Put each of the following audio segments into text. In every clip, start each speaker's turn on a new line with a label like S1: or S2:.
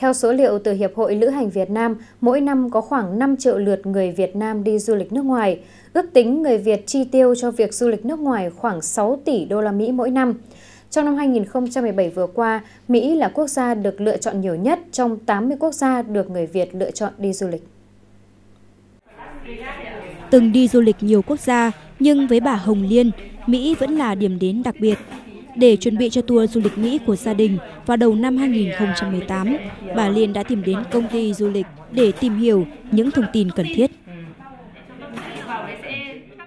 S1: Theo số liệu từ Hiệp hội Lữ hành Việt Nam, mỗi năm có khoảng 5 triệu lượt người Việt Nam đi du lịch nước ngoài. Ước tính người Việt chi tiêu cho việc du lịch nước ngoài khoảng 6 tỷ đô la Mỹ mỗi năm. Trong năm 2017 vừa qua, Mỹ là quốc gia được lựa chọn nhiều nhất trong 80 quốc gia được người Việt lựa chọn đi du lịch.
S2: Từng đi du lịch nhiều quốc gia, nhưng với bà Hồng Liên, Mỹ vẫn là điểm đến đặc biệt. Để chuẩn bị cho tour du lịch Mỹ của gia đình vào đầu năm 2018, bà Liên đã tìm đến công ty du lịch để tìm hiểu những thông tin cần thiết.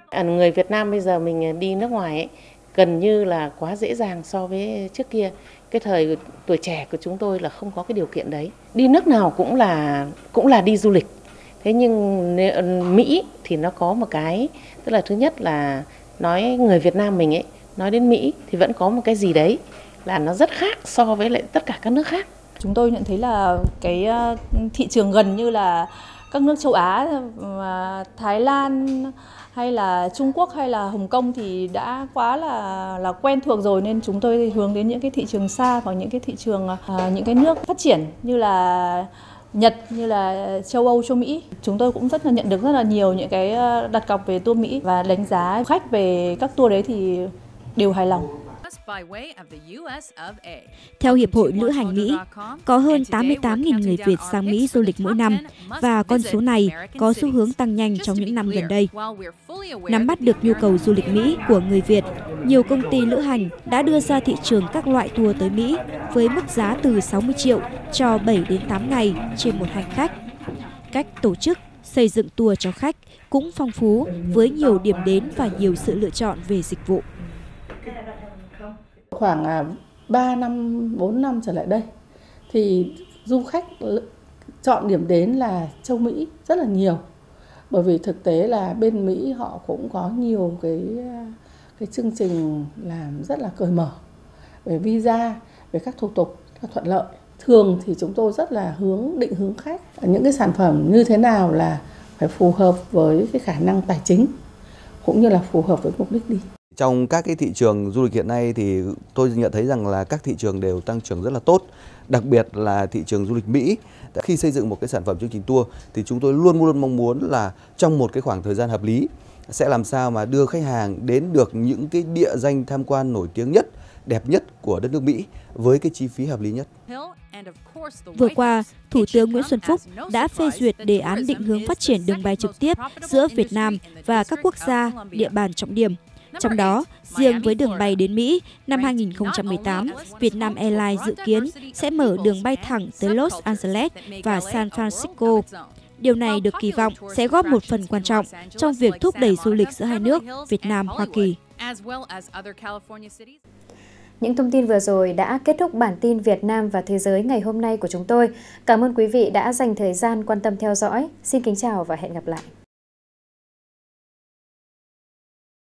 S3: À, người Việt Nam bây giờ mình đi nước ngoài ấy, gần như là quá dễ dàng so với trước kia. Cái thời tuổi trẻ của chúng tôi là không có cái điều kiện đấy. Đi nước nào cũng là cũng là đi du lịch. Thế nhưng Mỹ thì nó có một cái, tức là thứ nhất là nói người Việt Nam mình ấy nói đến Mỹ thì vẫn có một cái gì đấy là nó rất khác so với lại tất cả các nước khác.
S4: Chúng tôi nhận thấy là cái ờ, thị trường gần như là các nước châu Á, ờ, Thái Lan hay là Trung Quốc hay là Hồng Kông thì đã quá là là quen thuộc rồi nên chúng tôi hướng đến những cái thị trường xa và những cái thị trường à, những cái nước phát triển như là Nhật như là châu Âu, châu Mỹ. Chúng tôi cũng rất là nhận được rất là nhiều những cái đặt cọc về tour Mỹ và đánh giá khách về các tour đấy thì đều hài lòng.
S2: Theo Hiệp hội Lữ hành Mỹ, có hơn 88.000 người Việt sang Mỹ du lịch mỗi năm và con số này có xu hướng tăng nhanh trong những năm gần đây. Nắm bắt được nhu cầu du lịch Mỹ của người Việt, nhiều công ty lữ hành đã đưa ra thị trường các loại tour tới Mỹ với mức giá từ 60 triệu cho 7 đến 8 ngày trên một hành khách. Cách tổ chức, xây dựng tour cho khách cũng phong phú với nhiều điểm đến và nhiều sự lựa chọn về dịch vụ.
S5: Khoảng à, 3 năm, 4 năm trở lại đây thì du khách chọn điểm đến là châu Mỹ rất là nhiều. Bởi vì thực tế là bên Mỹ họ cũng có nhiều cái à, cái chương trình làm rất là cởi mở về visa, về các thủ tục thuận lợi. Thường thì chúng tôi rất là hướng định hướng khách những cái sản phẩm như thế nào là phải phù hợp với cái khả năng tài chính cũng như là phù hợp với mục đích đi.
S6: Trong các cái thị trường du lịch hiện nay thì tôi nhận thấy rằng là các thị trường đều tăng trưởng rất là tốt, đặc biệt là thị trường du lịch Mỹ. Khi xây dựng một cái sản phẩm chương trình tour thì chúng tôi luôn luôn mong muốn là trong một cái khoảng thời gian hợp lý sẽ làm sao mà đưa khách hàng đến được những cái địa danh tham quan nổi tiếng nhất, đẹp nhất của đất nước Mỹ với cái chi phí hợp lý nhất.
S2: Vừa qua, Thủ tướng Nguyễn Xuân Phúc đã phê duyệt đề án định hướng phát triển đường bay trực tiếp giữa Việt Nam và các quốc gia địa bàn trọng điểm trong đó, riêng với đường bay đến Mỹ, năm 2018, Việt Nam Airlines dự kiến sẽ mở đường bay thẳng tới Los Angeles và San Francisco. Điều này được kỳ vọng sẽ góp một phần quan trọng trong việc thúc đẩy du lịch giữa hai nước Việt Nam-Hoa Kỳ.
S1: Những thông tin vừa rồi đã kết thúc bản tin Việt Nam và Thế giới ngày hôm nay của chúng tôi. Cảm ơn quý vị đã dành thời gian quan tâm theo dõi. Xin kính chào và hẹn gặp lại.